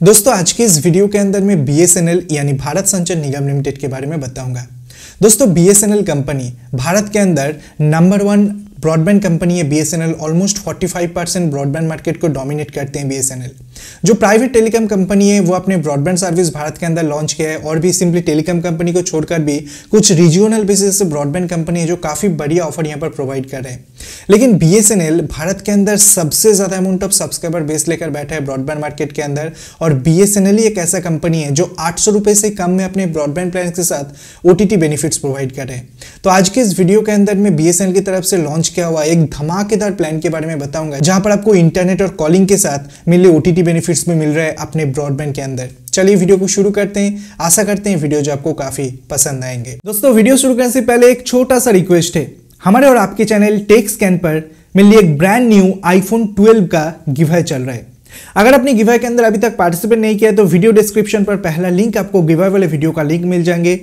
दोस्तों, आज के इस वीडियो के अंदर मैं बीएसएनएल यानी भारत संचार निगम लिमिटेड के बारे में बताऊँगा। दोस्तों बीएसएनएल कंपनी भारत के अंदर नंबर वन ब्रॉडबैंड कंपनी है BSNL almost 45 percent broadband market को डोमिनेट करते हैं बीएसएनएल जो प्राइवेट टेलीकॉम कंपनी है, वो अपने ब्रॉडबैंड सर्विस भारत के अंदर लॉन्च किया है और भी सिंपली टेलीकॉम कंपनी को छोड़कर भी कुछ रीजनल बेसिस ब्रॉडबैंड कंपनी है जो काफ़ी बढ़िया ऑफ़र यहाँ पर प्रोवाइड कर रहे हैं। लेकिन BSNL भारत के अंदर सबसे ज़्यादा अमाउंट ऑफ़ सब्सक्राइबर बेस लेकर बैठा है ब्रॉडबैंड मार्केट के अंदर और बीएसएनएल ही एक ऐसा कंपनी है जो आठ से कम में अपने ब्रॉडबैंड प्लान के साथ ओ बेनिफिट्स प्रोवाइड कर रहे हैं। तो आज के इस वीडियो के अंदर में बी की तरफ़ से लॉन्च किया हुआ? एक धमाकेदार प्लान के बारे में बताऊँगा, जहाँ पर आपको इंटरनेट और कॉलिंग के साथ मिले ओटीटी बेनिफिट्स भी मिल रहे हैं अपने ब्रॉडबैंड के अंदर। चलिए वीडियो को शुरू करते हैं। आशा करते हैं वीडियो जो आपको काफ़ी पसंद आएँगे। दोस्तों वीडियो शुरू करने से पहले एक छोटा सा रिक्वेस्ट है। हमारे और आपके चैनल टेक स्कैन पर मिली एक ब्रांड न्यू आईफोन 12 का गिवाय चल रहा है। अगर आपने गिवाय के अंदर अभी तक पार्टिसिपेट नहीं किया तो वीडियो डिस्क्रिप्शन पर पहला लिंक आपको गिवाय वाले वीडियो का लिंक मिल जाएँगे।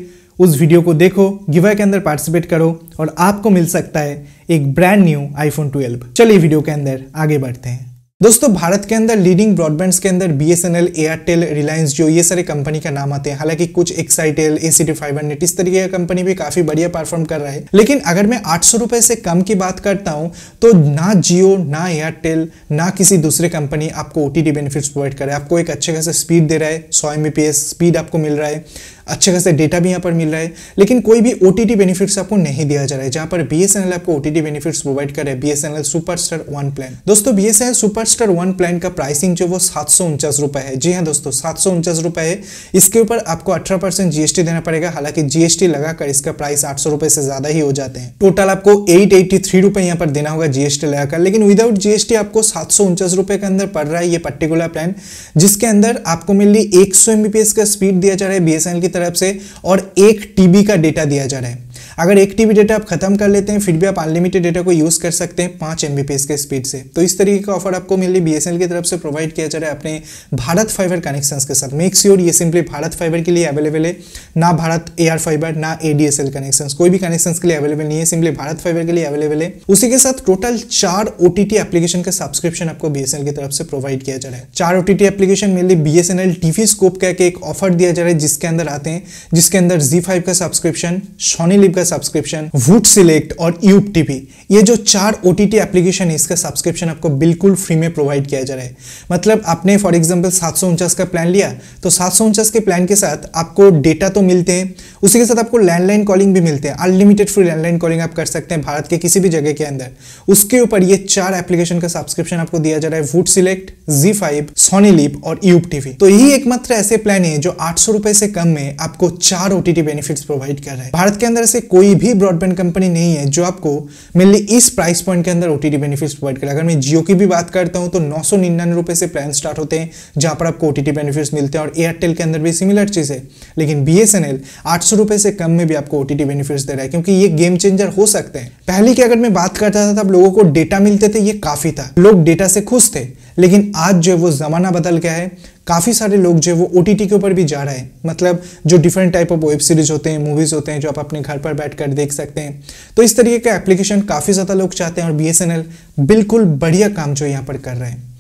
उस वीडियो को देखो गिवाय के अंदर पार्टिसिपेट करो और आपको मिल सकता है एक ब्रांड न्यू आईफोन 12 चलिए वीडियो के अंदर आगे बढ़ते हैं। दोस्तों, भारत के अंदर लीडिंग ब्रॉडबैंड के अंदर B S N L Airtel Reliance जो ये सारे कंपनी का नाम आते हैं, हालाँकि कुछ Excitel A C T Fibernet इस तरीके का कंपनी भी काफ़ी बढ़िया परफॉर्म कर रहा है। लेकिन अगर मैं आठ सौ रुपए से कम की बात करता हूँ तो ना जियो ना एयरटेल ना किसी दूसरे कंपनी आपको O T T benefits provide कर रहा है। आपको एक अच्छे खासे स्पीड दे रहा है, सौ एम स्पीड आपको मिल रहा है। अच्छे खासे डेटा भी यहाँ पर मिल रहा है। लेकिन कोई भी ओटीटी बेनिफिट्स आपको नहीं दिया जा रहा है। जहाँ पर बीएसएनएल आपको ओटीटी बेनिफिट्स प्रोवाइड करे B S superstar one plan दोस्तों B S superstar one plan का प्राइसिंग जो वो सात सौ उनचास रुपए है। जी हाँ दोस्तों, सात सौ उनचास रुपए है। इसके ऊपर आपको अठारह परसेंट जीएसटी देना पड़ेगा। हालाँकि जीएसटी लगाकर इसका प्राइस आठ सौ रुपए से ज़्यादा ही हो जाते हैं। टोटल आपको एट एट्टी थ्री रुपए यहाँ पर देना होगा जीएसटी लगाकर। लेकिन विदाउट जीएसटी आपको सात सौ उनचास रुपए के अंदर पड़ रहा है ये पर्टिकुलर प्लान जिसके अंदर आपको रही एक सौ एमबीपीएस का स्पीड दिया जा रहा है। बीएसएनएल की तरफ़ से और एक टीबी का डेटा दिया जा रहा है। अगर एक टीबी डेटा आप खत्म कर लेते हैं, फिर भी आप अनलिमिटेड डेटा को यूज़ कर सकते हैं पाँच एम के स्पीड से। तो इस तरीके का ऑफ़र आपको मिल बीएसएनएल की तरफ़ से प्रोवाइड किया जा रहा है अपने भारत फाइबर कनेक्शन के साथ। मेक श्योर ये सिंपली भारत फाइबर के लिए अवेलेबल है, ना भारत एयर फाइबर ना एडीएसएल कनेक्शन कोई भी कनेक्शन के लिए अवेलेबल नहीं है सिंपली भारत फाइबर के लिए अवेलेबल है। उसी के साथ टोटल चार ओटीटी एप्लीकेशन का सब्सक्रिप्शन आपको बीएसएनएल की तरफ़ से प्रोवाइड किया जा रहा है। चार ओटीटी एप्लीकेशन मिल बीएसएनएल टीवी स्कोप का एक ऑफ़र दिया जा रहा है, जिसके अंदर आते हैं, जिसके अंदर जी का सब्सक्रिप्शन सोनी लिव का सब्सक्रिप्शन वुड सिलेक्ट और यूब टीवी ये जो चार ओ टी एप्लीकेशन है, इसका सब्सक्रिप्शन आपको बिल्कुल फ्री में प्रोवाइड किया जा रहा है। मतलब आपने फॉर एग्ज़ाम्पल सात का प्लान लिया तो सात के प्लान के साथ आपको डेटा तो मिलते हैं, उसी के साथ आपको लैंडलाइन कॉलिंग भी मिलते हैं। अनलिमिटेड फ्री लैंडलाइन कॉलिंग आप कर सकते हैं भारत के किसी भी जगह के अंदर। उसके ऊपर ये चार एप्लीकेशन का सब्सक्रिप्शन आपको दिया जा रहा है Voot Select Zee five Sony LIV और यूब टीवी तो यही एकमात्र ऐसे प्लान है जो आठ से कम में आपको चार ओटीटी बेनिफिट्स प्रोवाइड कर रहा है। भारत के अंदर से कोई भी ब्रॉडबैंड कंपनी नहीं है जो आपको मेनली इस प्राइस पॉइंट के अंदर ओटीटी बेनिफिट्स प्रोवाइड करे। अगर मैं जियो की भी बात करता हूँ तो नौ सौ निन्यानवे रुपए से प्लान स्टार्ट होते हैं, जहाँ पर आपको ओटीटी बेनिफिट्स मिलते हैं और एयरटेल के अंदर भी सिमिलर चीज़ है। लेकिन बी एस एन एल आठ सौ रुपए से कम में भी आपको ओटीटी बेनिफिट्स दे रहा है, क्योंकि ये गेम चेंजर हो सकते हैं। पहले की अगर मैं बात करता था, तब लोगों को डेटा मिलते थे, ये काफ़ी था। लोग डेटा से खुश थे। लेकिन आज जो है वो जमाना बदल गया है। काफ़ी सारे लोग जो है वो ओटीटी के ऊपर भी जा रहे हैं। मतलब जो different type of web series होते हैं मूवीज़ होते हैं, जो आप अपने घर पर बैठ कर देख सकते हैं। तो इस तरीके का एप्लीकेशन काफ़ी ज़्यादा लोग चाहते हैं और BSNL बिल्कुल बढ़िया काम जो यहाँ पर कर रहे हैं।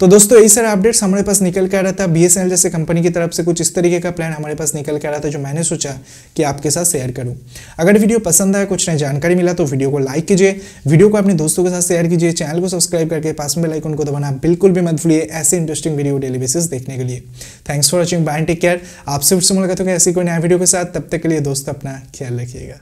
तो दोस्तों, यही सारे अपडेट्स हमारे पास निकल के आ रहा था। बी जैसे कंपनी की तरफ़ से कुछ इस तरीके का प्लान हमारे पास निकल के आ रहा था, जो मैंने सोचा कि आपके साथ शेयर करूँ। अगर वीडियो पसंद आया, कुछ नई जानकारी मिला तो वीडियो को लाइक कीजिए। वीडियो को अपने दोस्तों के साथ शेयर कीजिए। चैनल को सब्सक्राइब करके पास में लाइक उनको दबाना बिल्कुल भी मत भूलिए ऐसे इंटरेस्टिंग वीडियो डेली बेसिस देखने के लिए। Thanks for watching bye take care आपसे फिर से मुलाकात होगी ऐसी कोई नया वीडियो के साथ। तब तक के लिए दोस्तों, अपना ख्याल रखिएगा।